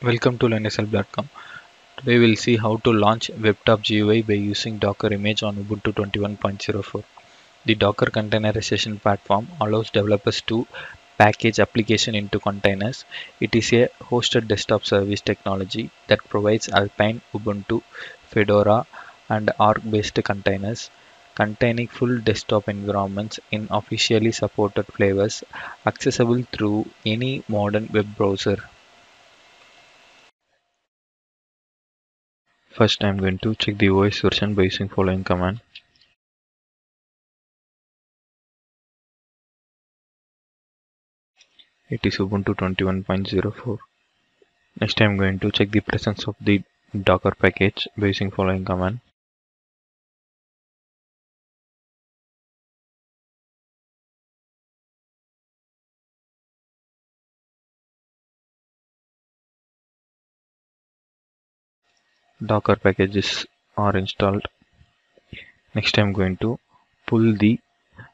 Welcome to linuxhelp.com. Today we'll see how to launch WebTop GUI by using Docker image on Ubuntu 21.04. The Docker containerization platform allows developers to package application into containers. It is a hosted desktop service technology that provides Alpine, Ubuntu, Fedora, and Arch-based containers containing full desktop environments in officially supported flavors accessible through any modern web browser. First I'm going to check the OS version by using following command. It is Ubuntu 21.04. Next I'm going to check the presence of the Docker package by using following command. Docker packages are installed. Next i'm going to pull the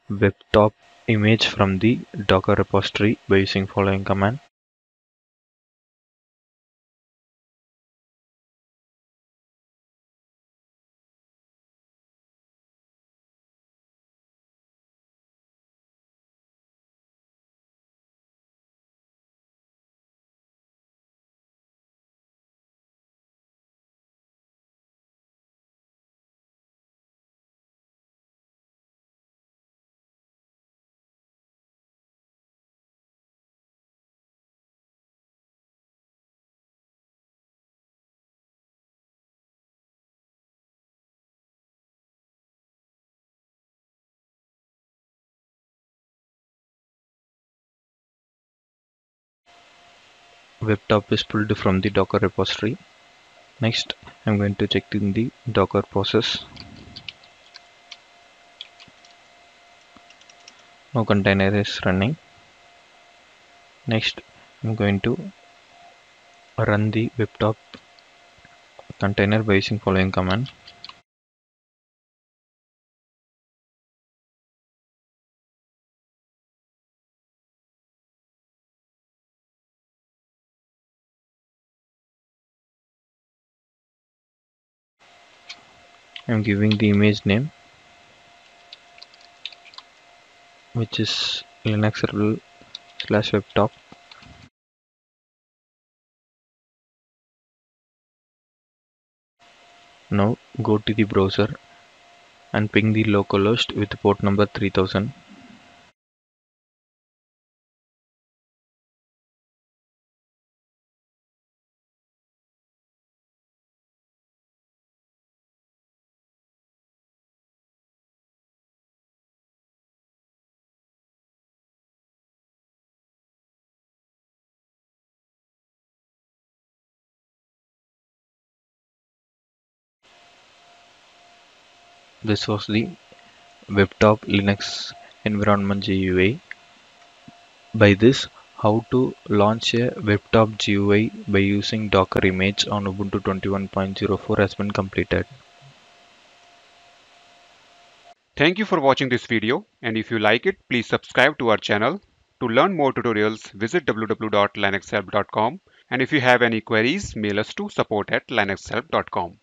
webtop image from the docker repository by using following command webtop is pulled from the docker repository. Next i'm going to check in the docker process. No container is running. Next i'm going to run the webtop container by using following command I'm giving the image name which is linux slash webtop now go to the browser and ping the localhost with port number 3000 This was the WebTop Linux environment GUI. By this, how to launch a WebTop GUI by using Docker image on Ubuntu 21.04 has been completed. Thank you for watching this video and if you like it, please subscribe to our channel. To learn more tutorials, visit www.linuxhelp.com and if you have any queries, mail us to support at linuxhelp.com.